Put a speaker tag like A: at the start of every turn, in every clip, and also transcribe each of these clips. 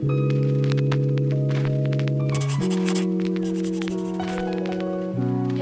A: Hey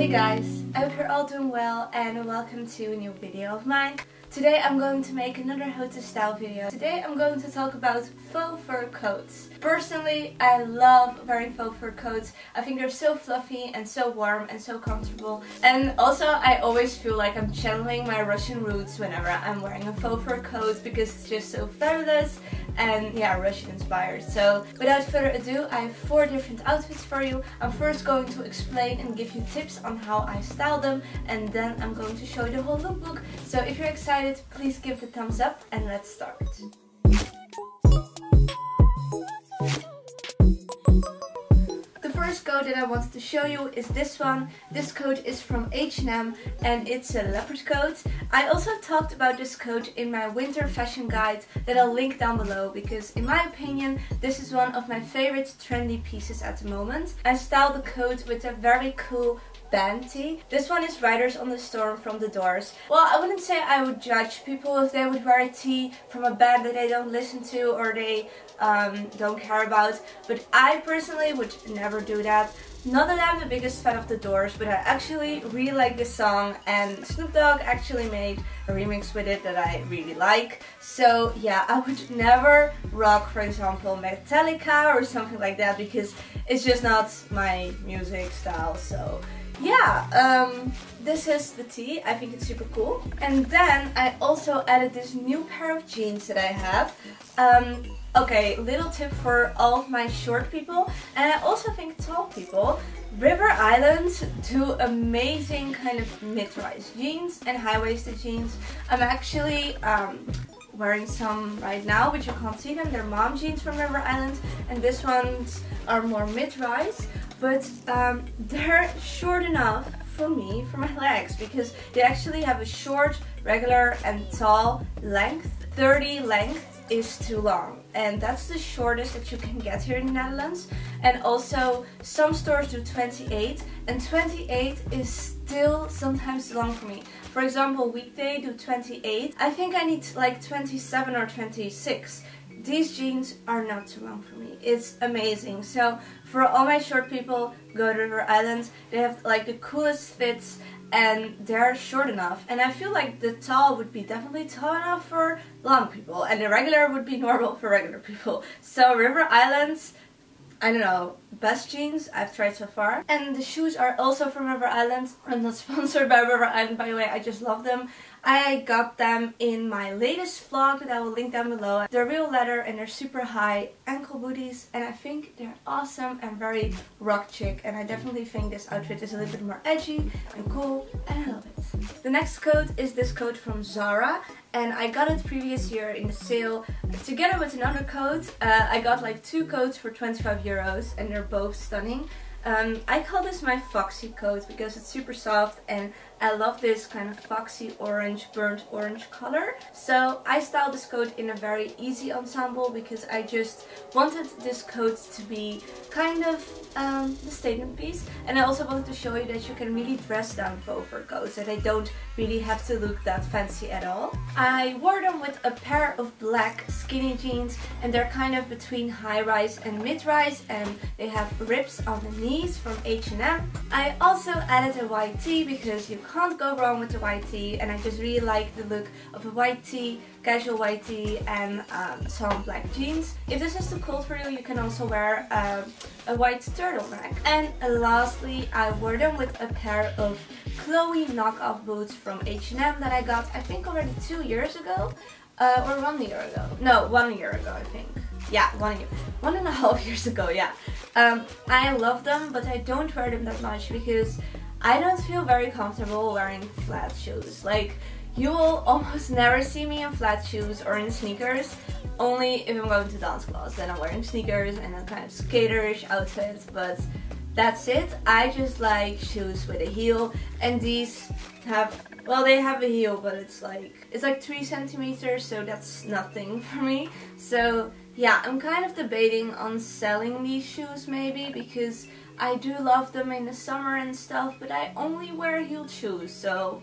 A: guys, I hope you're all doing well and welcome to a new video of mine. Today I'm going to make another how to style video. Today I'm going to talk about faux fur coats. Personally, I love wearing faux fur coats. I think they're so fluffy and so warm and so comfortable. And also I always feel like I'm channeling my Russian roots whenever I'm wearing a faux fur coat because it's just so fabulous and yeah, Russian inspired. So without further ado, I have four different outfits for you. I'm first going to explain and give you tips on how I style them and then I'm going to show you the whole lookbook. So if you're excited, please give the thumbs up and let's start. That I wanted to show you is this one. This coat is from H&M and it's a leopard coat. I also talked about this coat in my winter fashion guide that I'll link down below because in my opinion this is one of my favorite trendy pieces at the moment. I styled the coat with a very cool band tee. This one is Riders on the Storm from The Doors. Well, I wouldn't say I would judge people if they would wear a tee from a band that they don't listen to or they um, don't care about, but I personally would never do that. Not that I'm the biggest fan of The Doors, but I actually really like this song and Snoop Dogg actually made a remix with it that I really like. So yeah, I would never rock, for example, Metallica or something like that because it's just not my music style. So yeah, um, this is the tee. I think it's super cool. And then I also added this new pair of jeans that I have. Um, okay, little tip for all of my short people and I also think tall people. River Island do amazing kind of mid-rise jeans and high-waisted jeans. I'm actually um, wearing some right now, but you can't see them. They're mom jeans from River Island and this ones are more mid-rise but um, they're short enough for me, for my legs, because they actually have a short, regular and tall length. 30 length is too long and that's the shortest that you can get here in the Netherlands. And also some stores do 28 and 28 is still sometimes long for me. For example weekday do 28 I think I need like 27 or 26 these jeans are not too long for me. It's amazing. So for all my short people, go to River Islands. They have like the coolest fits and they're short enough. And I feel like the tall would be definitely tall enough for long people and the regular would be normal for regular people. So River Islands, I don't know, best jeans I've tried so far. And the shoes are also from River Island. I'm not sponsored by River Island by the way, I just love them. I got them in my latest vlog that I will link down below. They're real leather and they're super high ankle booties and I think they're awesome and very rock chic and I definitely think this outfit is a little bit more edgy and cool and I love it. The next coat is this coat from Zara and I got it previous year in the sale together with another coat. Uh, I got like two coats for 25 euros and they're both stunning. Um, I call this my foxy coat because it's super soft and I love this kind of foxy orange, burnt orange color. So I styled this coat in a very easy ensemble because I just wanted this coat to be kind of um, the statement piece. And I also wanted to show you that you can really dress down faux coats, that they don't really have to look that fancy at all. I wore them with a pair of black skinny jeans and they're kind of between high-rise and mid-rise and they have rips on the knees from H&M. I also added a white tee because you can't go wrong with a white tee and I just really like the look of a white tee, casual white tee and um, some black jeans. If this is too cold for you, you can also wear uh, a white turtleneck. And lastly, I wore them with a pair of Chloe knockoff boots from H&M that I got I think already two years ago uh, or one year ago. No, one year ago I think. Yeah, one year. One and a half years ago, yeah. Um, I love them, but I don't wear them that much because I don't feel very comfortable wearing flat shoes. Like, you will almost never see me in flat shoes or in sneakers, only if I'm going to dance class. Then I'm wearing sneakers and a kind of skaterish outfits, but that's it. I just like shoes with a heel, and these have, well, they have a heel, but it's like, it's like 3 centimeters, so that's nothing for me. So, yeah, I'm kind of debating on selling these shoes maybe, because I do love them in the summer and stuff, but I only wear heeled shoes, so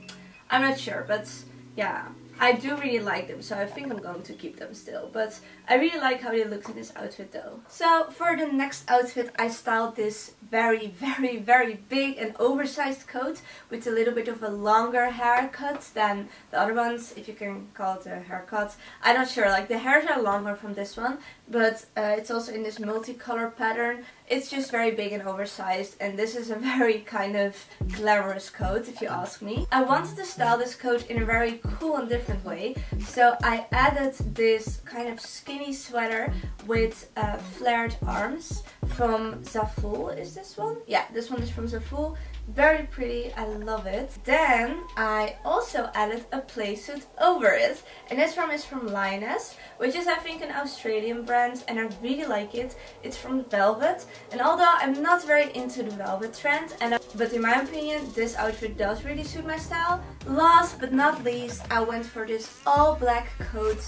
A: I'm not sure, but yeah. I do really like them, so I think I'm going to keep them still. But I really like how they looked in this outfit though. So for the next outfit, I styled this very, very, very big and oversized coat with a little bit of a longer haircut than the other ones, if you can call it a haircut. I'm not sure, like the hairs are longer from this one, but uh, it's also in this multicolor pattern. It's just very big and oversized and this is a very kind of glamorous coat if you ask me. I wanted to style this coat in a very cool and different way so I added this kind of skinny sweater with uh, flared arms from Zaful is this one? Yeah, this one is from Zaful very pretty, I love it. Then I also added a playsuit over it. And this one is from Lioness, which is I think an Australian brand and I really like it. It's from Velvet. And although I'm not very into the Velvet trend, and I, but in my opinion this outfit does really suit my style. Last but not least, I went for this all black coat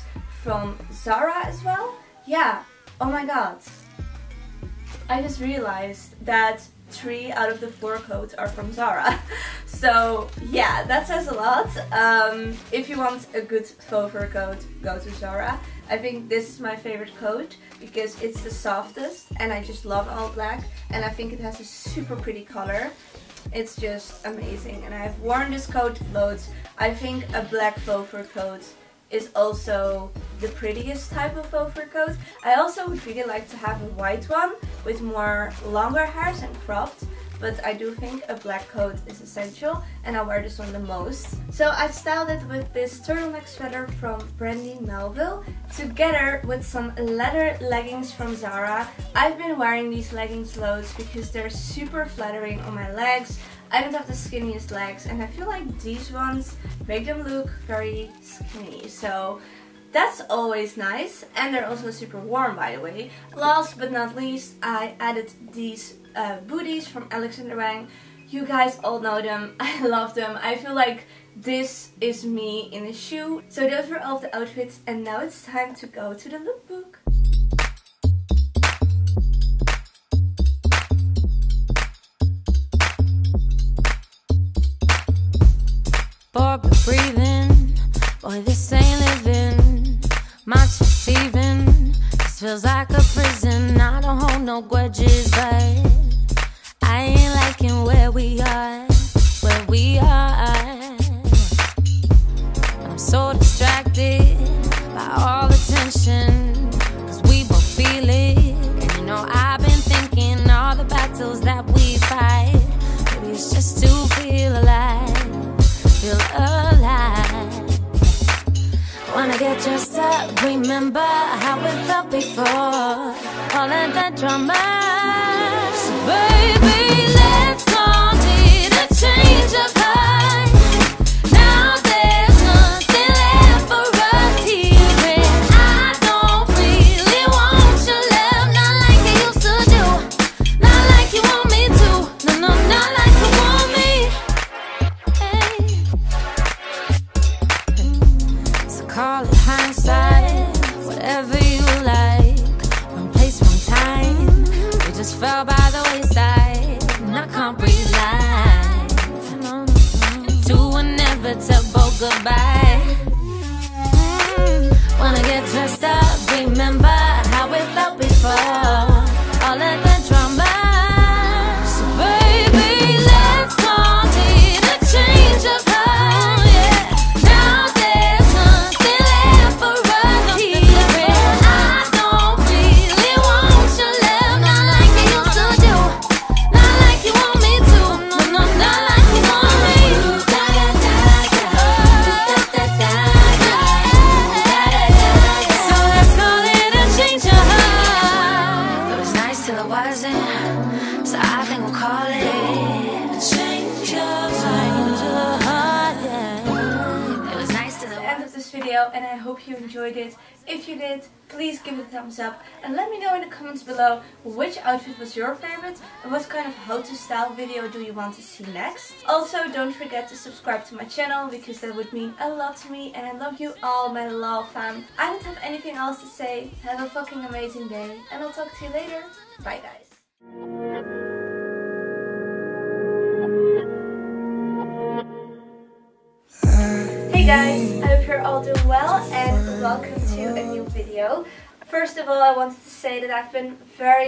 A: from Zara as well. Yeah, oh my god. I just realized that three out of the four coats are from Zara. so yeah, that says a lot. Um, if you want a good faux fur coat, go to Zara. I think this is my favorite coat because it's the softest and I just love all black and I think it has a super pretty color. It's just amazing and I've worn this coat loads. I think a black faux fur coat is also the prettiest type of faux fur coat. I also would really like to have a white one with more longer hairs and cropped but I do think a black coat is essential and I wear this one the most. So I styled it with this turtleneck sweater from Brandy Melville together with some leather leggings from Zara. I've been wearing these leggings loads because they're super flattering on my legs. I don't have the skinniest legs and I feel like these ones make them look very skinny. So that's always nice and they're also super warm by the way. Last but not least I added these uh, booties from Alexander Wang. You guys all know them. I love them. I feel like this is me in a shoe. So those were all the outfits and now it's time to go to the lookbook. Feels like a prison. I don't hold no grudges, remember how it felt before. All of that drama. So baby, fell by and I hope you enjoyed it. If you did, please give it a thumbs up and let me know in the comments below which outfit was your favorite and what kind of how to style video do you want to see next. Also, don't forget to subscribe to my channel because that would mean a lot to me and I love you all, my law fam. I don't have anything else to say. Have a fucking amazing day and I'll talk to you later. Bye guys. Hey guys, you're all doing well and welcome to a new video. First of all, I wanted to say that I've been very